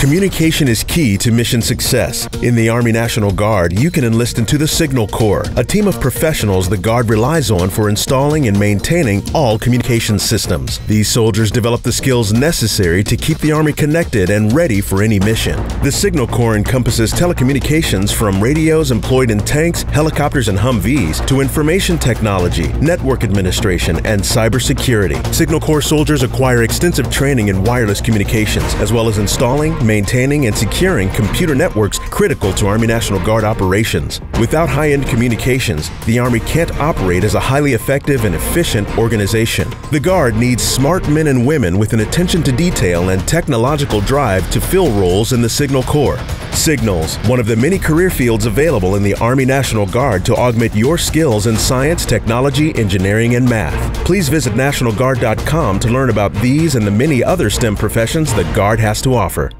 Communication is key to mission success. In the Army National Guard, you can enlist into the Signal Corps, a team of professionals the Guard relies on for installing and maintaining all communication systems. These soldiers develop the skills necessary to keep the Army connected and ready for any mission. The Signal Corps encompasses telecommunications from radios employed in tanks, helicopters, and Humvees to information technology, network administration, and cybersecurity. Signal Corps soldiers acquire extensive training in wireless communications, as well as installing, maintaining, and securing computer networks critical to Army National Guard operations. Without high-end communications, the Army can't operate as a highly effective and efficient organization. The Guard needs smart men and women with an attention to detail and technological drive to fill roles in the Signal Corps. Signals, one of the many career fields available in the Army National Guard to augment your skills in science, technology, engineering, and math. Please visit NationalGuard.com to learn about these and the many other STEM professions the Guard has to offer.